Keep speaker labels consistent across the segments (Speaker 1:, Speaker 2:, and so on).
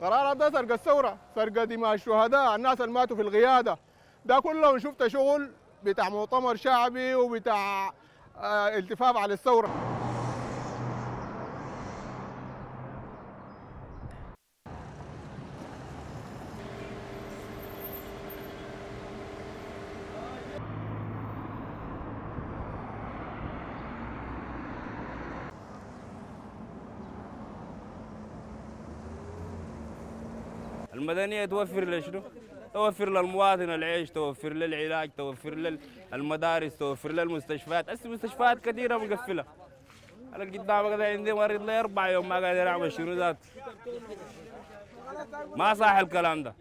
Speaker 1: قرارات ده سرقة الثورة. سرقة دماء الشهداء الناس اللي ماتوا في القيادة. ده كلهم شفت شغل بتاع مؤتمر شعبي وبتاع آه، التفاف على الثورة.
Speaker 2: المدنية توفر لشنو؟ توفر للمواطن العيش توفر له العلاج توفر له المدارس توفر له المستشفيات. هسه مستشفيات كثيرة مقفلة. أنا قدامك عندي مريض لي أربع يوم ما قادر أعمل شنو ذات ما صح الكلام ده.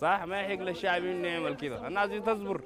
Speaker 2: صح ما يحق للشعب إنه يعمل كده. الناس تصبر.